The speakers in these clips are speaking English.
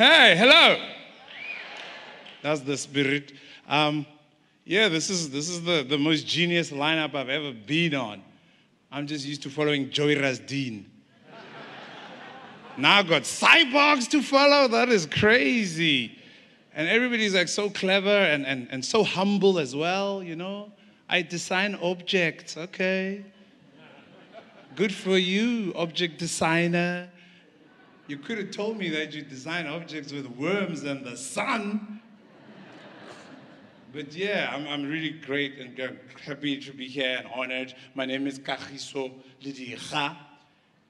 Hey, hello. That's the spirit. Um, yeah, this is this is the, the most genius lineup I've ever been on. I'm just used to following Joey Rasdien. now I've got cyborgs to follow. That is crazy. And everybody's like so clever and, and, and so humble as well, you know. I design objects, okay. Good for you, object designer. You could have told me that you design objects with worms and the sun. But yeah, I'm, I'm really great and happy to be here and honored. My name is Kagiso Lediga.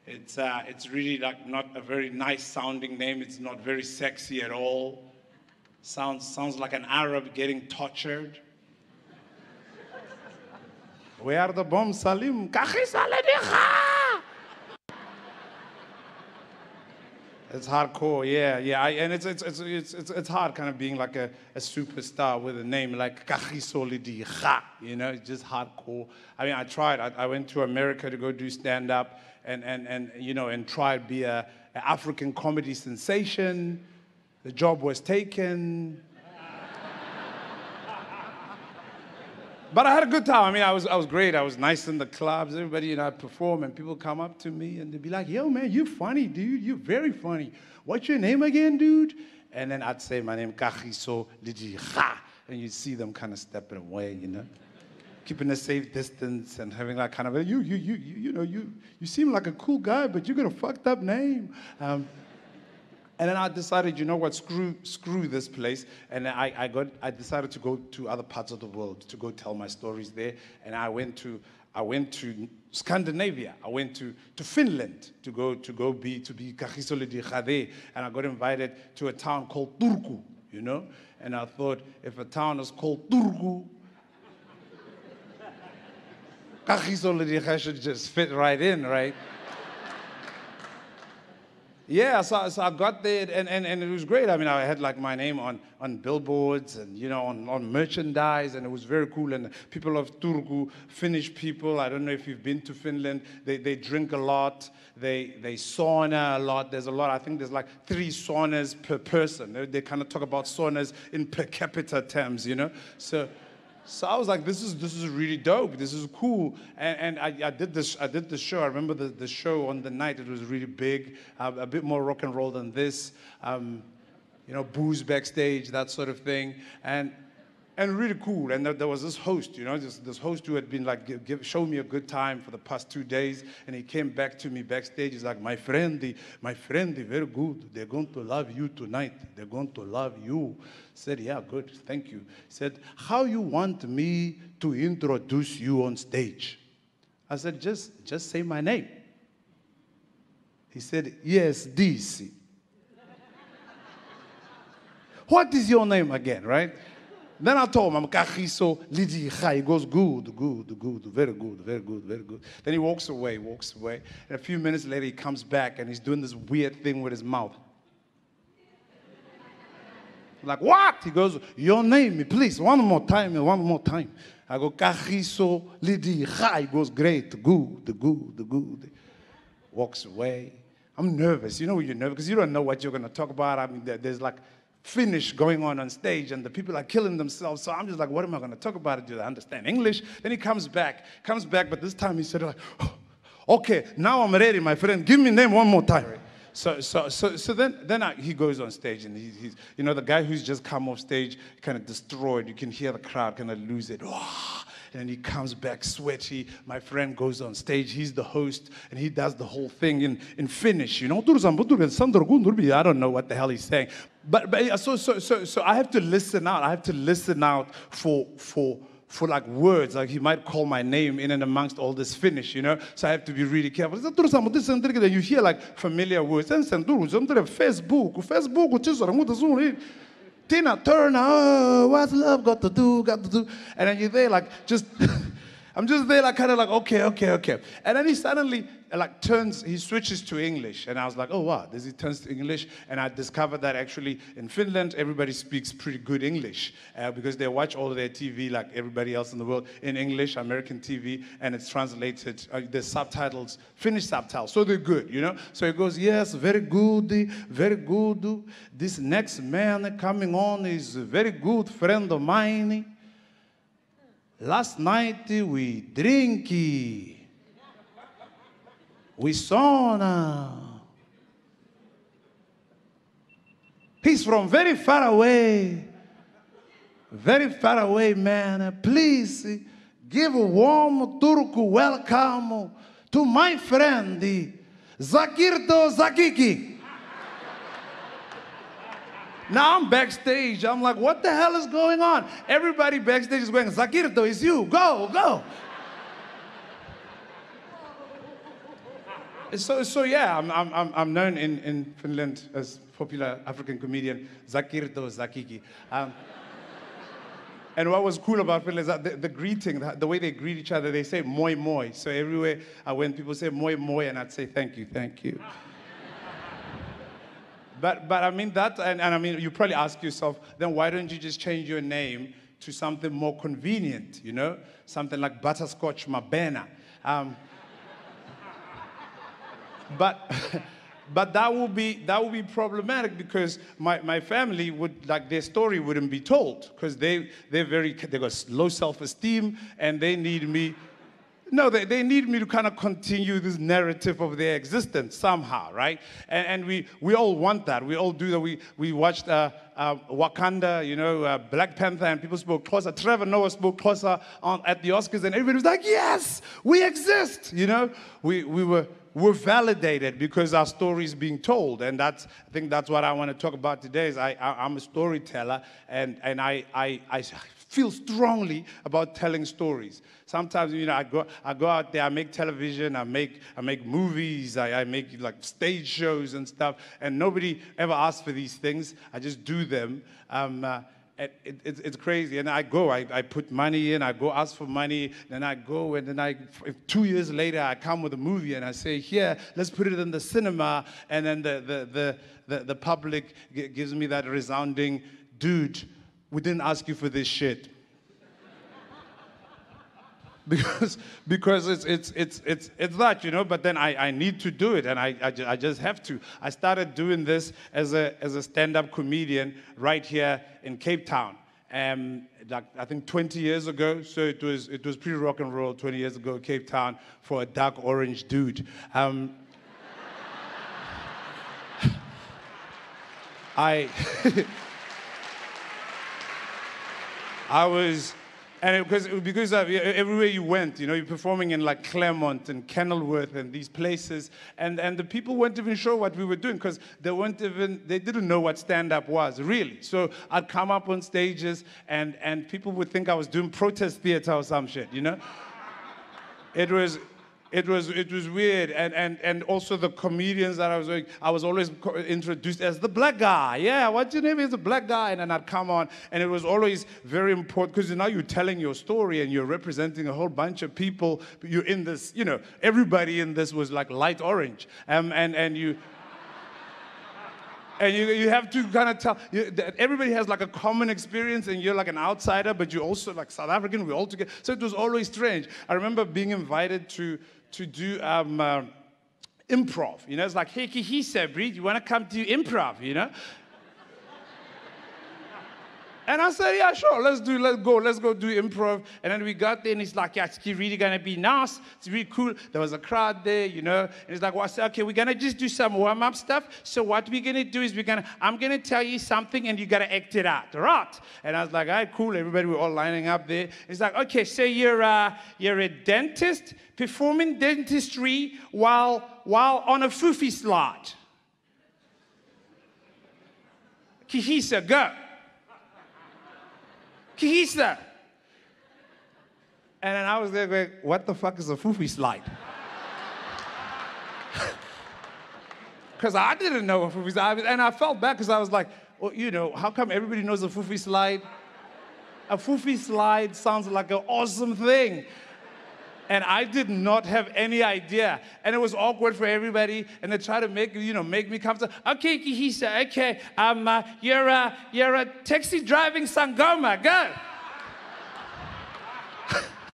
It's, uh, it's really like not a very nice sounding name. It's not very sexy at all. Sounds, sounds like an Arab getting tortured. Where are the bombs, Salim? Kagiso Lediga! It's hardcore, yeah, yeah. I, and it's, it's, it's, it's, it's, hard kind of being like a, a superstar with a name like Kagiso Lediga, you know, it's just hardcore. I mean, I tried. I, I went to America to go do stand up and, and, and, you know, and try to be a, an African comedy sensation. The job was taken. But I had a good time. I mean, I was, I was great. I was nice in the clubs. Everybody, you know, I perform and people come up to me and they'd be like, yo, man, you're funny, dude. You're very funny. What's your name again, dude? And then I'd say my name, Kagiso Lediga. And you'd see them kind of stepping away, you know, keeping a safe distance and having that kind of, you, you, you, you, you know, you, you seem like a cool guy, but you got a fucked up name. Um, and then I decided, you know what, screw, screw this place. And I, I, got, I decided to go to other parts of the world to go tell my stories there. And I went to, I went to Scandinavia. I went to, to Finland to go, to go be, to be Kagiso Lediga there. And I got invited to a town called Turku, you know? And I thought, if a town is called Turku, Kagiso Lediga should just fit right in, right? Yeah, so, so I got there and, and, and it was great. I mean, I had like my name on, on billboards and, you know, on, on merchandise and it was very cool. And people of Turku, Finnish people, I don't know if you've been to Finland, they, they drink a lot, they, they sauna a lot. There's a lot, I think there's like three saunas per person. They, they kind of talk about saunas in per capita terms, you know? So, so I was like, this is this is really dope. This is cool. And, and I, I did this I did the show. I remember the, the show on the night. It was really big, uh, a bit more rock and roll than this. Um, you know, booze backstage, that sort of thing. And and really cool. And there was this host, you know, this, this host who had been like, give, give, show me a good time for the past two days. And he came back to me backstage. He's like, my friend, my friend, very good. They're going to love you tonight. They're going to love you. I said, yeah, good, thank you. He said, how you want me to introduce you on stage? I said, just, just say my name. He said, yes, DC. what is your name again, right? Then I told him, I'm Kagiso Lediga. He goes, good, good, good, very good, very good, very good. Then he walks away, walks away. And a few minutes later, he comes back and he's doing this weird thing with his mouth. like, what? He goes, your name, me, please, one more time, one more time. I go, Kagiso Lediga. He goes, great, good, good, good. Walks away. I'm nervous. You know when you're nervous because you don't know what you're going to talk about. I mean, there's like Finnish going on on stage and the people are killing themselves. So I'm just like, what am I going to talk about? Do I understand English? Then he comes back, comes back, but this time he said, like, oh, okay, now I'm ready, my friend. Give me name one more time. So, so, so, so then, then I, he goes on stage and he, he's, you know, the guy who's just come off stage kind of destroyed. You can hear the crowd kind of lose it. Oh, and he comes back sweaty. My friend goes on stage. He's the host, and he does the whole thing in, in Finnish. You know, I don't know what the hell he's saying. But, but so, so, so, so I have to listen out. I have to listen out for, for, for like words, like he might call my name in and amongst all this Finnish, you know. So I have to be really careful. You hear like familiar words. and Facebook, Facebook, Tina Turner, oh, what's love got to do, got to do? And then you're there like just, I'm just there, like, kind of like, okay, okay, okay. And then he suddenly, like, turns, he switches to English. And I was like, oh, wow. This he turns to English. And I discovered that actually in Finland, everybody speaks pretty good English uh, because they watch all their TV, like everybody else in the world, in English, American TV, and it's translated, uh, the subtitles, Finnish subtitles. So they're good, you know? So he goes, yes, very good, very good. This next man coming on is a very good friend of mine. Last night we drinky. We sauna. He's from very far away. Very far away, man. Please give a warm Turku welcome to my friend, Zakirto Zakiki. Now I'm backstage. I'm like, what the hell is going on? Everybody backstage is going, Zakirto, it's you. Go, go. so, so yeah, I'm, I'm, I'm known in, in Finland as popular African comedian Zakirto Zakiki. Um, and what was cool about Finland is that the, the greeting, the, the, way they greet each other, they say moi moi. So everywhere I went, people say moi moi, and I'd say thank you, thank you. But, but I mean that, and, and I mean, you probably ask yourself, then why don't you just change your name to something more convenient, you know? Something like Butterscotch Mabena. Um, but, but that would be that would be problematic because my, my family would like their story wouldn't be told because they they're very they got low self-esteem and they need me no, they, they need me to kind of continue this narrative of their existence somehow, right? And, and we, we all want that. We all do that. We, we watched uh, uh, Wakanda, you know, uh, Black Panther, and people spoke Xhosa. Trevor Noah spoke Xhosa on, at the Oscars, and everybody was like, yes, we exist, you know? We, we were we're validated because our story is being told and that's i think that's what i want to talk about today is i, I am a storyteller and, and I, I, I feel strongly about telling stories. Sometimes, you know, I go, I go out there, I make television, I make, I make movies, I, I make like stage shows and stuff, and nobody ever asks for these things. I just do them. Um, uh, it, it, it's crazy. And I go, I, I put money in, I go ask for money, then I go, and then I, two years later, I come with a movie and I say, here, let's put it in the cinema. And then the, the, the, the, the public gives me that resounding, dude, we didn't ask you for this shit. because because it's, it's, it's, it's, it's that, you know, but then I, I need to do it and I, I, I just have to. I started doing this as a, as a stand up comedian right here in Cape Town. Um, like, I think 20 years ago, so it was, it was pretty rock and roll 20 years ago, Cape Town, for a dark orange dude. Um, I. I was, and it, because, because of, everywhere you went, you know, you're performing in like Claremont and Kenilworth and these places, and, and the people weren't even sure what we were doing because they weren't even, they didn't know what stand-up was, really. So I'd come up on stages and, and people would think I was doing protest theater or some shit, you know? It was, it was it was weird. And and and also the comedians that i was doing i was always introduced as the black guy. Yeah what's your name? Is the black guy. And then i'd come on. And it was always very important because now you're telling your story and you're representing a whole bunch of people. You're in this you know everybody in this was like light orange. Um, and and you and you, you have to kind of tell you, everybody has like a common experience and you're like an outsider but you're also like south african we're all together so it was always strange i remember being invited to to do um, uh, improv. You know, it's like, hey, he said, Breed, you want to come to improv, you know? And I said, yeah, sure, let's do, let's go, let's go do improv. And then we got there and he's like, yeah, it's really gonna be nice. It's really cool. There was a crowd there, you know. And he's like, well, I said, okay, we're gonna just do some warm-up stuff. So what we're gonna do is we're gonna, I'm gonna tell you something and you gotta act it out, right? And I was like, all right, cool. Everybody, we're all lining up there. He's like, okay, so you're, uh, you're a dentist performing dentistry while, while on a foofy slide. Kihisa, go. Kihisa. And then I was there going, what the fuck is a foofy slide? Because I didn't know a foofy slide. And I felt bad because I was like, well, you know, how come everybody knows a foofy slide? A foofy slide sounds like an awesome thing. And I did not have any idea. And it was awkward for everybody. And they tried to make, you know, make me comfortable. Okay, Kihisa, okay, um, uh, you're, a, you're a taxi driving Sangoma, go.